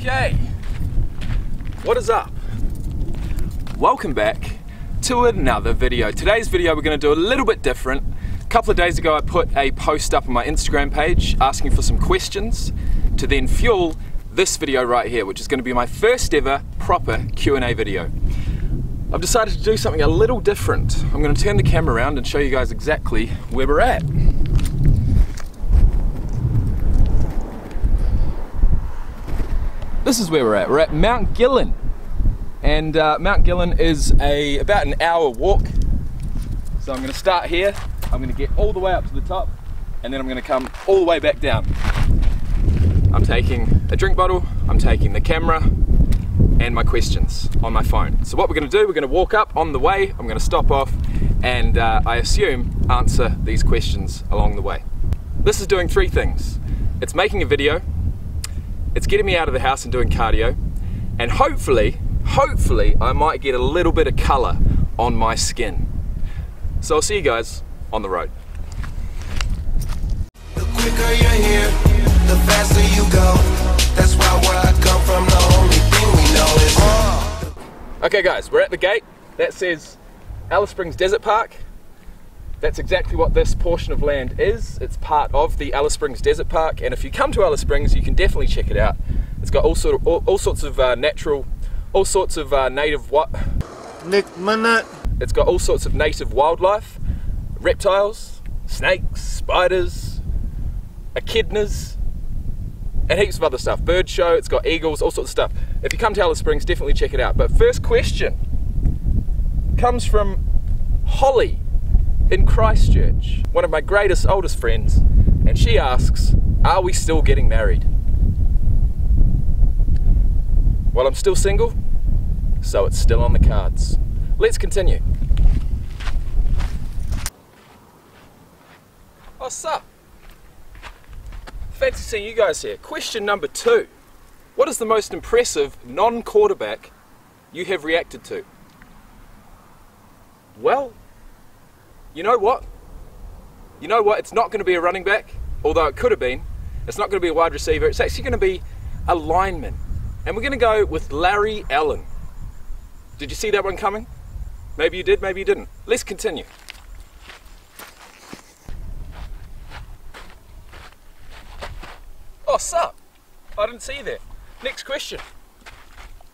Okay, what is up? Welcome back to another video. Today's video we're going to do a little bit different. A couple of days ago I put a post up on my Instagram page asking for some questions to then fuel this video right here, which is going to be my first ever proper Q&A video. I've decided to do something a little different. I'm going to turn the camera around and show you guys exactly where we're at. This is where we're at. We're at Mount Gillen. And uh, Mount Gillen is a about an hour walk. So I'm going to start here. I'm going to get all the way up to the top and then I'm going to come all the way back down. I'm taking a drink bottle, I'm taking the camera and my questions on my phone. So what we're going to do, we're going to walk up on the way, I'm going to stop off and uh, I assume answer these questions along the way. This is doing three things. It's making a video, it's getting me out of the house and doing cardio, and hopefully, hopefully I might get a little bit of color on my skin. So I'll see you guys on the road. The quicker you're here, the faster you go. That's why where I come from, the only thing we know is. Okay guys, we're at the gate. That says Alice Springs Desert Park. That's exactly what this portion of land is. It's part of the Alice Springs Desert Park, and if you come to Alice Springs, you can definitely check it out. It's got all sort of all, all sorts of uh, natural, all sorts of uh, native what. Nick Minute. It's got all sorts of native wildlife, reptiles, snakes, spiders, echidnas, and heaps of other stuff. Bird show. It's got eagles, all sorts of stuff. If you come to Alice Springs, definitely check it out. But first question comes from Holly in Christchurch, one of my greatest, oldest friends, and she asks, Are we still getting married? Well, I'm still single, so it's still on the cards. Let's continue. Oh, What's up? Fancy seeing you guys here. Question number two What is the most impressive non quarterback you have reacted to? Well, you know what? You know what? It's not going to be a running back, although it could have been. It's not going to be a wide receiver. It's actually going to be a lineman. And we're going to go with Larry Allen. Did you see that one coming? Maybe you did, maybe you didn't. Let's continue. Oh, sup? I didn't see that. Next question.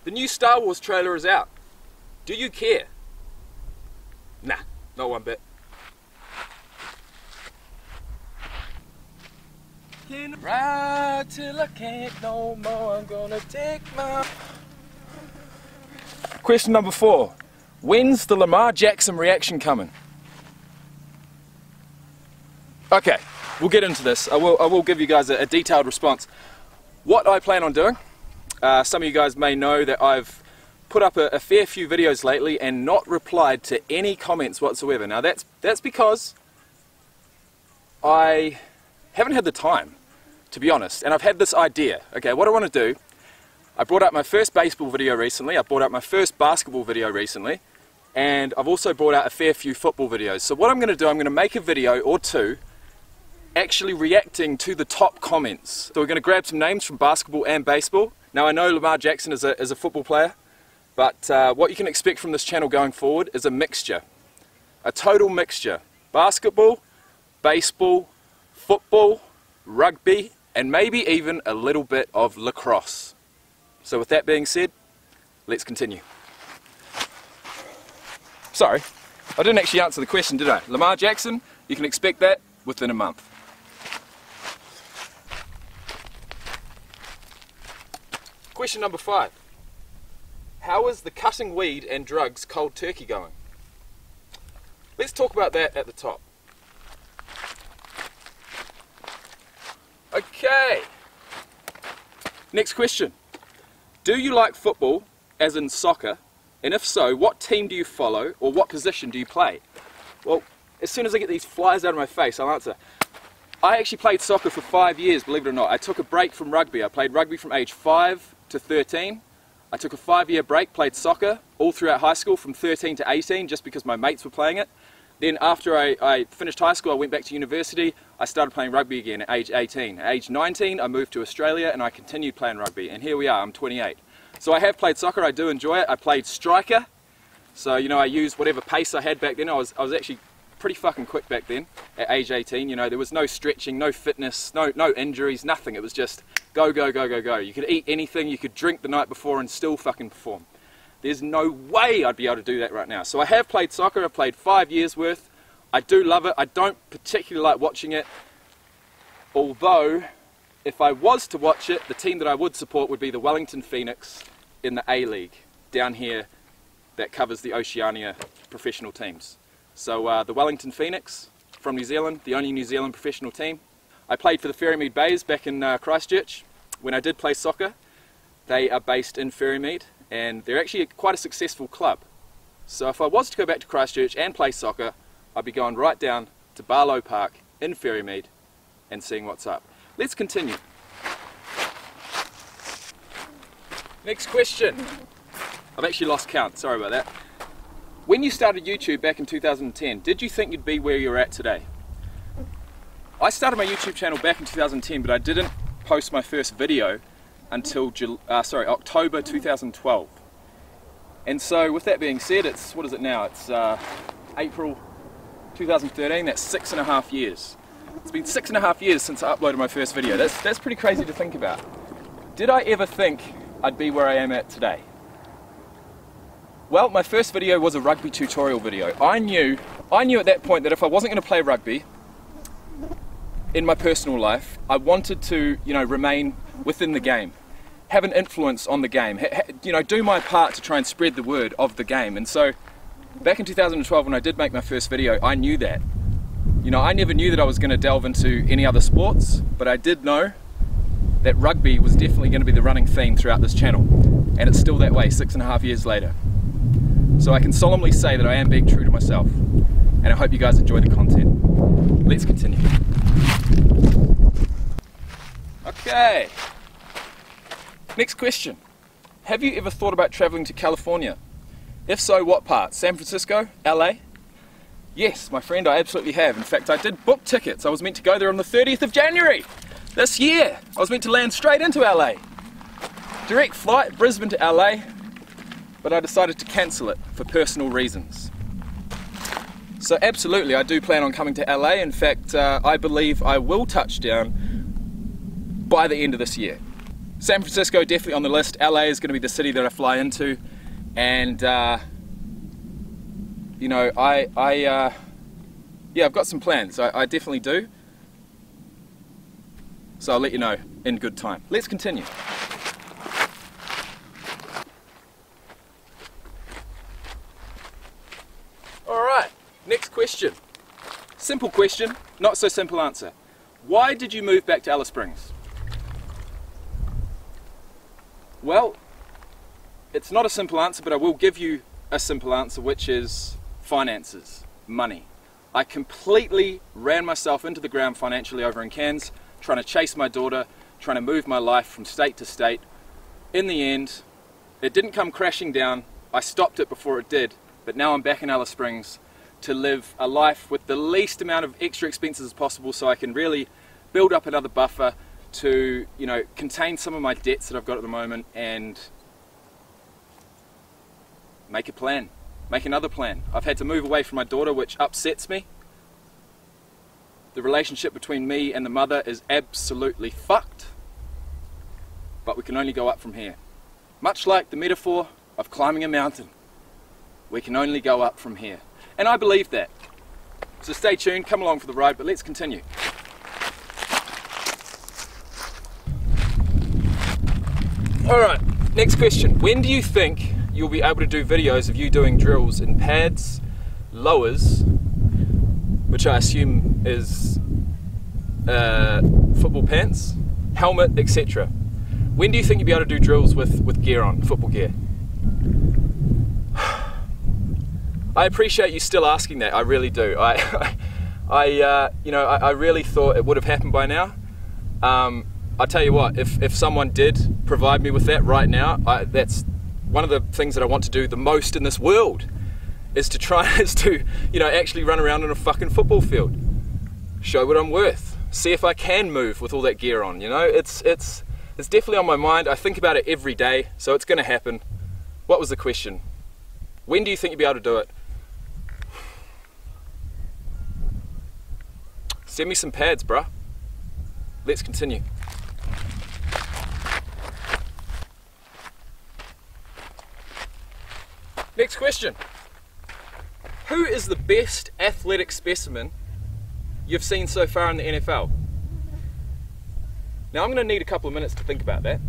The new Star Wars trailer is out. Do you care? Nah, not one bit. Can ride till I can't no more. I'm gonna take my. Question number four. When's the Lamar Jackson reaction coming? Okay, we'll get into this. I will, I will give you guys a, a detailed response. What I plan on doing, uh, some of you guys may know that I've put up a, a, fair few videos lately and not replied to any comments whatsoever. Now that's that's because I haven't had the time, to be honest, and I've had this idea. Okay, what I want to do, I brought up my first baseball video recently, I brought up my first basketball video recently, and I've also brought out a fair few football videos. So what I'm going to do, I'm going to make a video or two actually reacting to the top comments. So we're going to grab some names from basketball and baseball. Now I know Lamar Jackson is a, is a football player, but uh, what you can expect from this channel going forward is a mixture. A total mixture. Basketball, baseball, football, rugby, and maybe even a little bit of lacrosse. So with that being said, let's continue. Sorry, I didn't actually answer the question, did I? Lamar Jackson, you can expect that within a month. Question number five. How is the cutting weed and drugs cold turkey going? Let's talk about that at the top. Okay. Next question. Do you like football, as in soccer? And if so, what team do you follow or what position do you play? Well, as soon as I get these flies out of my face, I'll answer. I actually played soccer for five years, believe it or not. I took a break from rugby. I played rugby from age 5 to 13. I took a five year break, played soccer all throughout high school from 13 to 18 just because my mates were playing it. Then after I, I, finished high school, I went back to university. I started playing rugby again at age 18. At age 19, I moved to Australia and I continued playing rugby. And here we are, I'm 28. So I have played soccer, I do enjoy it. I played striker. So, you know, I used whatever pace I had back then. I was, I was actually pretty fucking quick back then at age 18. You know, there was no stretching, no fitness, no, no injuries, nothing. It was just go, go, go, go, go. You could eat anything, you could drink the night before and still fucking perform. There's no way I'd be able to do that right now. So I have played soccer, I've played five years worth. I do love it. I don't particularly like watching it. Although, if I was to watch it, the team that I would support would be the Wellington Phoenix in the A League down here that covers the Oceania professional teams. So uh, the Wellington Phoenix from New Zealand, the only New Zealand professional team. I played for the Ferrymead Bays back in uh, Christchurch when I did play soccer. They are based in Ferrymead and they're actually quite a successful club. So if I was to go back to Christchurch and play soccer, I'd be going right down to Barlow Park in Ferrymead and seeing what's up. Let's continue. Next question. I've actually lost count, sorry about that. When you started YouTube back in 2010, did you think you'd be where you're at today? I started my YouTube channel back in 2010, but I didn't post my first video until uh, sorry October 2012. And so, with that being said, it's what is it now? It's uh, April 2013. That's six and a half years. It's been six and a half years since I uploaded my first video. That's that's pretty crazy to think about. Did I ever think I'd be where I am at today? Well, my first video was a rugby tutorial video. I knew, I knew at that point that if I wasn't going to play rugby in my personal life, I wanted to, you know, remain within the game, have an influence on the game, you know, do my part to try and spread the word of the game. And so, back in 2012, when I did make my first video, I knew that. You know, I never knew that I was going to delve into any other sports, but I did know that rugby was definitely going to be the running theme throughout this channel. And it's still that way, six and a half years later. So I can solemnly say that I am being true to myself. And I hope you guys enjoy the content. Let's continue. Okay. Next question. Have you ever thought about traveling to California? If so, what part? San Francisco? LA? Yes, my friend, I absolutely have. In fact, I did book tickets. I was meant to go there on the 30th of January this year. I was meant to land straight into LA. Direct flight, Brisbane to LA, but I decided to cancel it for personal reasons. So, absolutely, I do plan on coming to LA. In fact, uh, I believe I will touch down by the end of this year. San Francisco definitely on the list. LA is going to be the city that I fly into, and uh, you know, I, I, uh, yeah, I've got some plans. I, I definitely do. So I'll let you know in good time. Let's continue. All right, next question. Simple question, not so simple answer. Why did you move back to Alice Springs? Well, it's not a simple answer, but I will give you a simple answer, which is finances, money. I completely ran myself into the ground financially over in Cairns, trying to chase my daughter, trying to move my life from state to state. In the end, it didn't come crashing down. I stopped it before it did, but now I'm back in Alice Springs to live a life with the least amount of extra expenses as possible so I can really build up another buffer to you know contain some of my debts that I've got at the moment and make a plan make another plan I've had to move away from my daughter which upsets me the relationship between me and the mother is absolutely fucked but we can only go up from here much like the metaphor of climbing a mountain we can only go up from here and I believe that. So stay tuned, come along for the ride, but let's continue. Alright, next question. When do you think you'll be able to do videos of you doing drills in pads, lowers, which I assume is uh, football pants, helmet, etc. When do you think you'll be able to do drills with, with gear on, football gear? I appreciate you still asking that. I really do. I, I, uh, you know, I, I, really thought it would have happened by now. Um, I tell you what, if if someone did provide me with that right now, I, that's one of the things that I want to do the most in this world, is to try is to you know actually run around in a fucking football field. show what I'm worth. See if I can move with all that gear on. You know, it's it's it's definitely on my mind. I think about it every day, so it's going to happen. What was the question? When do you think you'll be able to do it? Send me some pads, bruh. Let's continue. Next question. Who is the best athletic specimen you've seen so far in the NFL? Now I'm going to need a couple of minutes to think about that.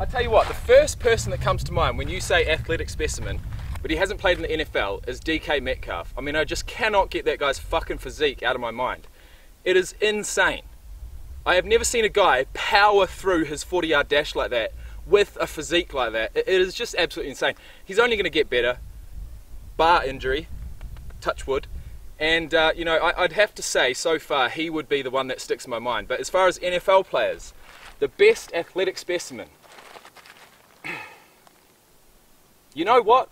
I tell you what, the first person that comes to mind when you say athletic specimen, but he hasn't played in the NFL, is DK Metcalf. I mean, I just cannot get that guy's fucking physique out of my mind. It is insane. I have never seen a guy power through his 40 yard dash like that with a physique like that. It is just absolutely insane. He's only going to get better, bar injury, touch wood. And, uh, you know, I, would have to say so far he would be the one that sticks in my mind. But as far as NFL players, the best athletic specimen, you know what?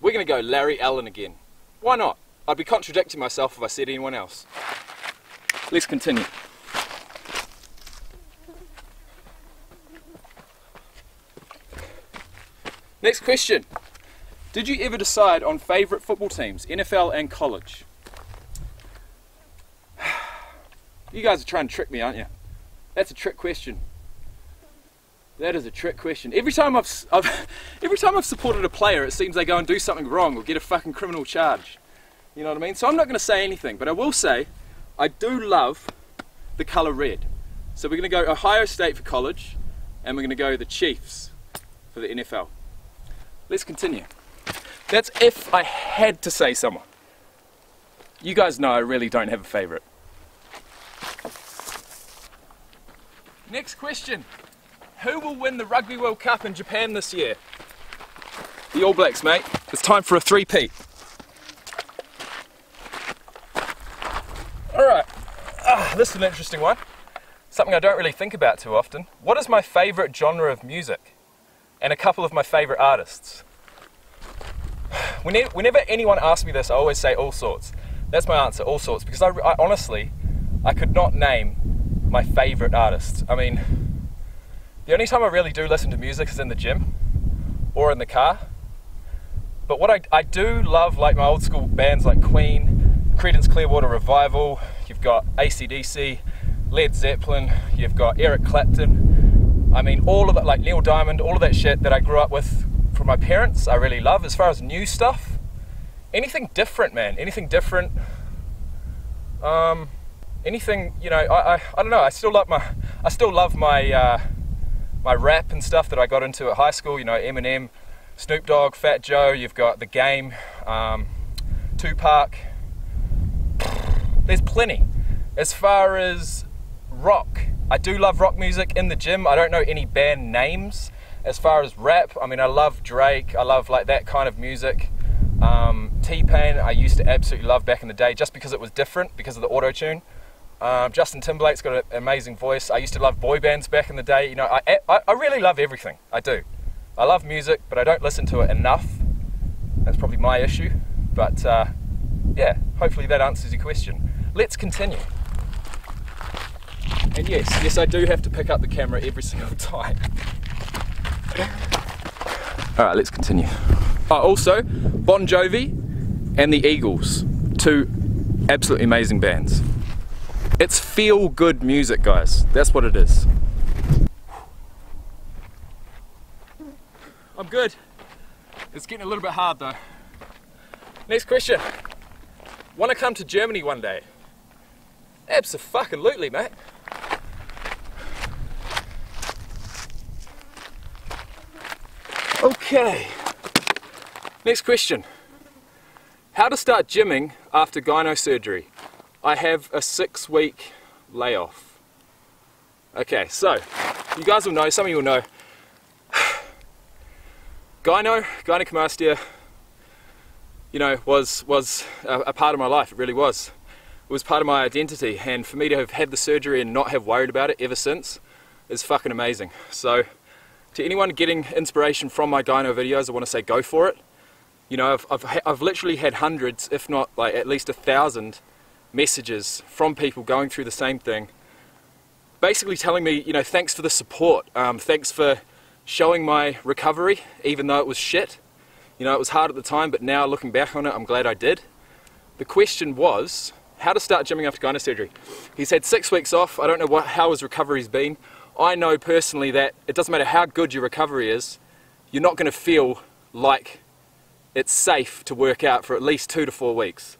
We're going to go Larry Allen again. Why not? I'd be contradicting myself if I said anyone else. Let's continue. Next question. Did you ever decide on favourite football teams, NFL and college? You guys are trying to trick me, aren't you? That's a trick question. That is a trick question. Every time I've, I've, every time I've supported a player, it seems they go and do something wrong or get a fucking criminal charge. You know what I mean? So I'm not going to say anything, but I will say I do love the colour red. So we're going to go Ohio State for college, and we're going to go the Chiefs for the NFL. Let's continue. That's if I had to say someone. You guys know I really don't have a favourite. Next question. Who will win the Rugby World Cup in Japan this year? The All Blacks, mate. It's time for a 3-peat. Alright, ah, this is an interesting one. Something I don't really think about too often. What is my favourite genre of music? And a couple of my favourite artists. Whenever, anyone asks me this, I always say all sorts. That's my answer, all sorts, because I, I honestly, I could not name my favourite artists. I mean, the only time I really do listen to music is in the gym or in the car. But what I, I do love, like my old school bands like Queen, Creedence Clearwater Revival, you've got ACDC, Led Zeppelin, you've got Eric Clapton, I mean, all of it, like Neil Diamond, all of that shit that I grew up with from my parents, I really love. As far as new stuff, anything different, man, anything different. Um, anything, you know, I, I, I don't know. I still love my, I still love my, uh, my rap and stuff that I got into at high school. You know, Eminem, Snoop Dogg, Fat Joe. You've got The Game, um, Tupac. There's plenty. As far as rock, I do love rock music in the gym. I don't know any band names. As far as rap, I mean, I love Drake. I love like that kind of music. Um, T-Pain, I used to absolutely love back in the day, just because it was different, because of the auto tune. Um, Justin Timberlake's got an amazing voice. I used to love boy bands back in the day. You know, I, I, I really love everything. I do. I love music, but I don't listen to it enough. That's probably my issue. But uh, yeah, hopefully that answers your question. Let's continue. And yes, yes, I do have to pick up the camera every single time. All right, let's continue. Uh, also, Bon Jovi and the Eagles, two absolutely amazing bands. It's feel good music, guys. That's what it is. I'm good. It's getting a little bit hard though. Next question. Want to come to Germany one day? Absolutely, mate. Okay. Next question. How to start gymming after gyno surgery? I have a six week layoff. Okay, so you guys will know, some of you will know, gyno, gynecomastia, you know, was, was a, a part of my life, it really was. It was part of my identity, and for me to have had the surgery and not have worried about it ever since is fucking amazing. So to anyone getting inspiration from my gyno videos, I want to say go for it. You know, I've, I've, I've literally had hundreds, if not like at least a thousand messages from people going through the same thing, basically telling me, you know, thanks for the support, um, thanks for showing my recovery, even though it was shit. You know, it was hard at the time, but now looking back on it, I'm glad I did. The question was how to start gymming after gyno surgery. He's had six weeks off. I don't know what, how his recovery's been. I know personally that it doesn't matter how good your recovery is, you're not going to feel like it's safe to work out for at least two to four weeks.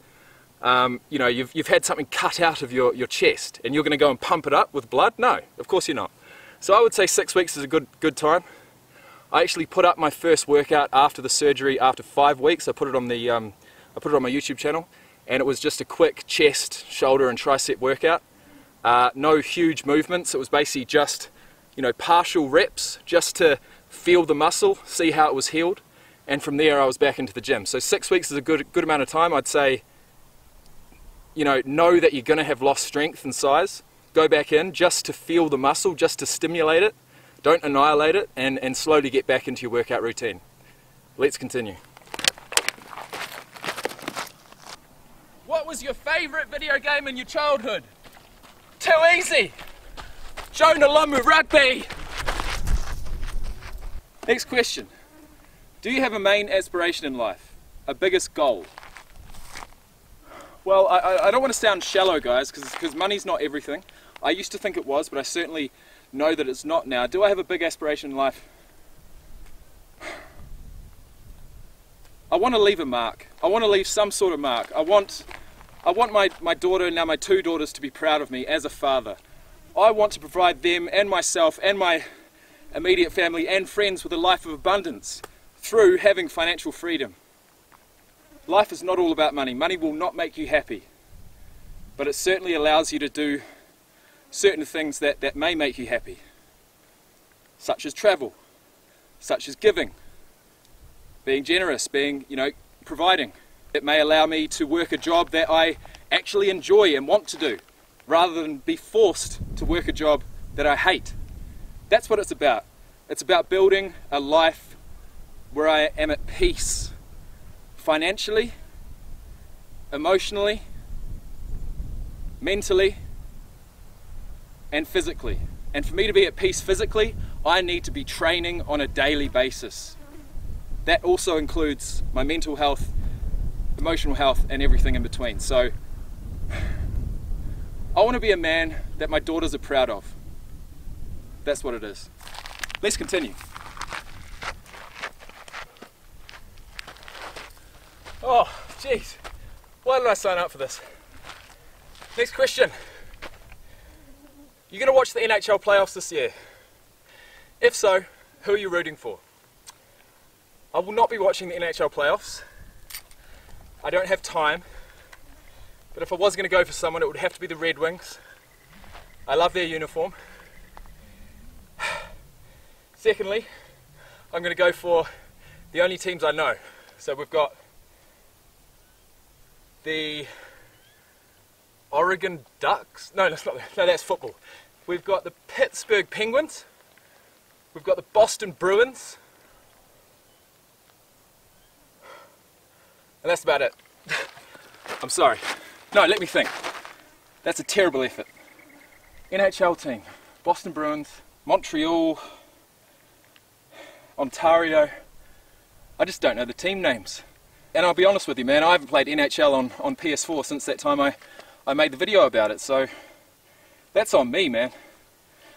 Um, you know, you've, you've had something cut out of your, your chest and you're going to go and pump it up with blood? No, of course you're not. So I would say six weeks is a good, good time. I actually put up my first workout after the surgery after five weeks. I put it on the, um, I put it on my YouTube channel, and it was just a quick chest, shoulder, and tricep workout. Uh, no huge movements. It was basically just, you know, partial reps, just to feel the muscle, see how it was healed, and from there I was back into the gym. So six weeks is a good, good amount of time. I'd say, you know, know that you're going to have lost strength and size. Go back in just to feel the muscle, just to stimulate it don't annihilate it and, and slowly get back into your workout routine. Let's continue. What was your favourite video game in your childhood? Too easy! Joan Jonah Lomu Rugby! Next question. Do you have a main aspiration in life? A biggest goal? Well, I, I- I don't want to sound shallow, guys, because money's not everything. I used to think it was, but I certainly know that it's not now. Do I have a big aspiration in life? I want to leave a mark. I want to leave some sort of mark. I want, I want my, my daughter, and now my two daughters, to be proud of me as a father. I want to provide them and myself and my immediate family and friends with a life of abundance through having financial freedom. Life is not all about money. Money will not make you happy, but it certainly allows you to do certain things that, that may make you happy, such as travel, such as giving, being generous, being, you know, providing. It may allow me to work a job that I actually enjoy and want to do, rather than be forced to work a job that I hate. That's what it's about. It's about building a life where I am at peace financially, emotionally, mentally, and physically. And for me to be at peace physically, I need to be training on a daily basis. That also includes my mental health, emotional health, and everything in between. So, I want to be a man that my daughters are proud of. That's what it is. Let's continue. Oh, jeez. Why did I sign up for this? Next question. You're going to watch the NHL playoffs this year? If so, who are you rooting for? I will not be watching the NHL playoffs. I don't have time. But if I was going to go for someone, it would have to be the Red Wings. I love their uniform. Secondly, I'm going to go for the only teams I know. So we've got the Oregon Ducks. No, that's not. No, that's football. We've got the Pittsburgh Penguins. We've got the Boston Bruins. And that's about it. I'm sorry. No, let me think. That's a terrible effort. NHL team. Boston Bruins, Montreal, Ontario. I just don't know the team names. And I'll be honest with you, man, I haven't played NHL on, on PS4 since that time I, I made the video about it, so that's on me, man.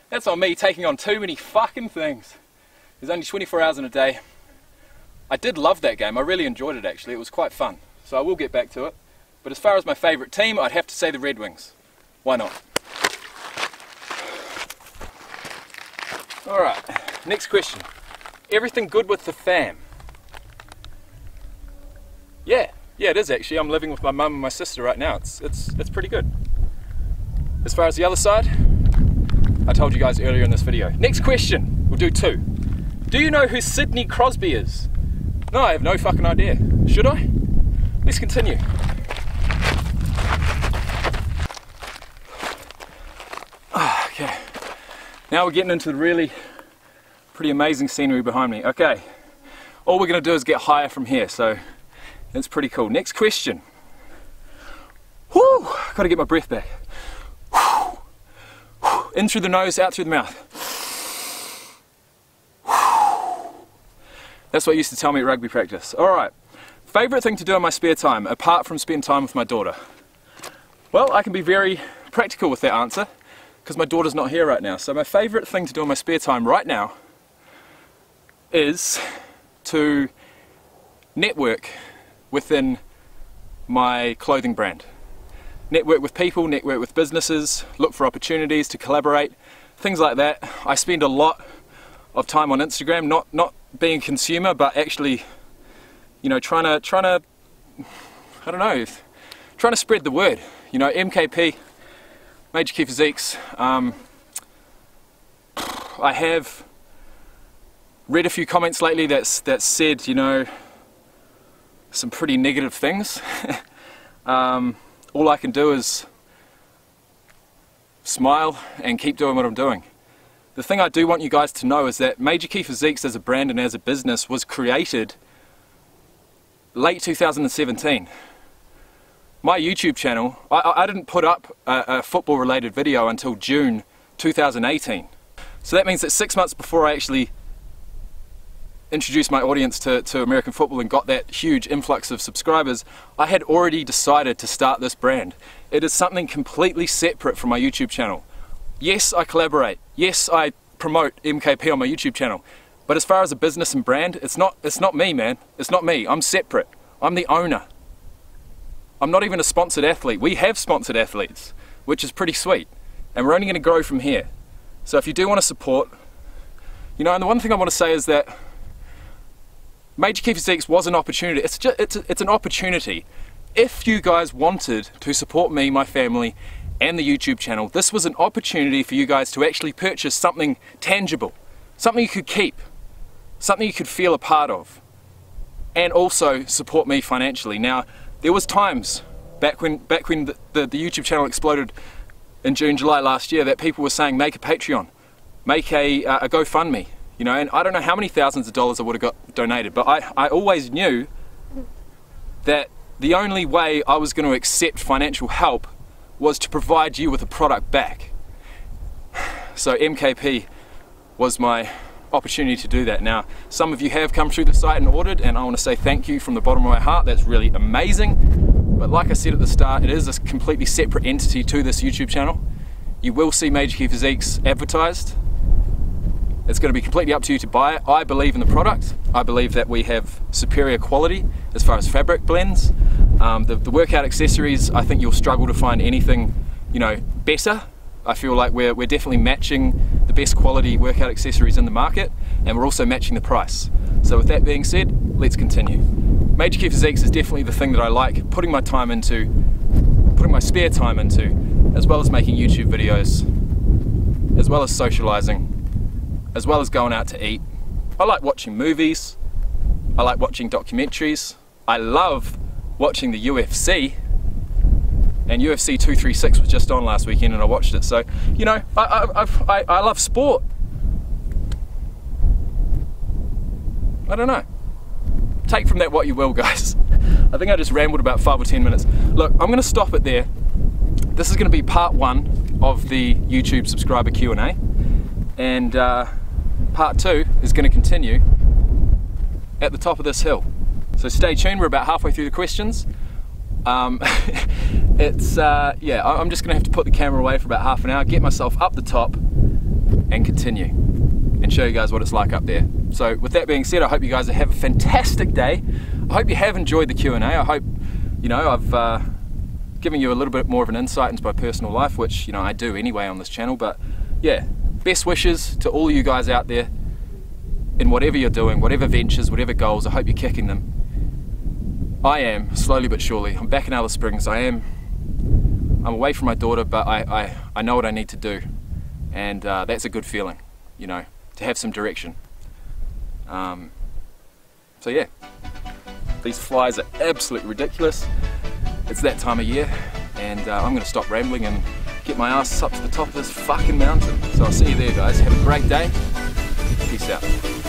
That's on me taking on too many fucking things. There's only 24 hours in a day. I did love that game. I really enjoyed it actually. It was quite fun. So I will get back to it. But as far as my favourite team, I'd have to say the Red Wings. Why not? Alright, next question. Everything good with the fam? Yeah, yeah, it is actually. I'm living with my mum and my sister right now. It's it's it's pretty good. As far as the other side, I told you guys earlier in this video. Next question. We'll do two. Do you know who Sidney Crosby is? No, I have no fucking idea. Should I? Let's continue. Ah, Okay. Now we're getting into the really pretty amazing scenery behind me. Okay. All we're to do is get higher from here. So That's pretty cool. Next question. Whoo! Gotta get my breath back. Whew. Whew. In through the nose, out through the mouth. That's what you used to tell me at rugby practice. Alright. Favourite thing to do in my spare time, apart from spend time with my daughter? Well, I can be very practical with that answer, because my daughter's not here right now. So my favourite thing to do in my spare time right now is to network within my clothing brand. Network with people, network with businesses, look for opportunities to collaborate, things like that. I spend a lot of time on Instagram, not not being a consumer, but actually, you know, trying to trying to I don't know, trying to spread the word. You know, MKP, Major Key Physiques. Um, I have read a few comments lately that's that said, you know, some pretty negative things. um, all I can do is smile and keep doing what I'm doing. The thing I do want you guys to know is that Major Key Physiques as a brand and as a business was created late 2017. My YouTube channel, I, I didn't put up a, a football related video until June 2018. So that means that six months before I actually introduced my audience to, to American football and got that huge influx of subscribers, I had already decided to start this brand. It is something completely separate from my YouTube channel. Yes, I collaborate. Yes, I promote MKP on my YouTube channel. But as far as a business and brand, it's not it's not me, man. It's not me. I'm separate. I'm the owner. I'm not even a sponsored athlete. We have sponsored athletes, which is pretty sweet. And we're only going to grow from here. So if you do want to support, you know, and the one thing I want to say is that Major Key Physiques was an opportunity. It's just it's, it's an opportunity. If you guys wanted to support me, my family, and the YouTube channel, this was an opportunity for you guys to actually purchase something tangible, something you could keep, something you could feel a part of, and also support me financially. Now, there was times back when back when the, the, the YouTube channel exploded in June, July last year that people were saying make a Patreon, make a, uh, a GoFundMe, you know, and I don't know how many thousands of dollars I would have got donated, but I, I always knew that the only way I was going to accept financial help was to provide you with a product back. So MKP was my opportunity to do that. Now, some of you have come through the site and ordered, and I want to say thank you from the bottom of my heart. That's really amazing. But like I said at the start, it is a completely separate entity to this YouTube channel. You will see Major Key Physiques advertised it's going to be completely up to you to buy it. I believe in the product. I believe that we have superior quality as far as fabric blends. Um, the, the, workout accessories, I think you'll struggle to find anything, you know, better. I feel like we're, we're definitely matching the best quality workout accessories in the market and we're also matching the price. So with that being said, let's continue. Major Key Physiques is definitely the thing that I like putting my time into, putting my spare time into, as well as making YouTube videos, as well as socializing as well as going out to eat. I like watching movies, I like watching documentaries, I love watching the UFC, and UFC 236 was just on last weekend and I watched it. So, you know, I, I, I, I love sport. I don't know. Take from that what you will, guys. I think I just rambled about five or ten minutes. Look, I'm going to stop it there. This is going to be part one of the YouTube subscriber Q&A. And uh, part two is going to continue at the top of this hill. So stay tuned, we're about halfway through the questions. Um, it's, uh, yeah, I'm just going to have to put the camera away for about half an hour, get myself up the top and continue and show you guys what it's like up there. So with that being said, I hope you guys have a fantastic day. I hope you have enjoyed the Q&A. I hope, you know, I've uh, given you a little bit more of an insight into my personal life, which, you know, I do anyway on this channel, but yeah, best wishes to all you guys out there in whatever you're doing, whatever ventures, whatever goals. I hope you're kicking them. I am, slowly but surely. I'm back in Alice Springs. I am. I'm away from my daughter, but I, I, I know what I need to do. And uh, that's a good feeling, you know, to have some direction. Um, so yeah, these flies are absolutely ridiculous. It's that time of year, and uh, I'm going to stop rambling and get my ass up to the top of this fucking mountain. So I'll see you there guys. Have a great day. Peace out.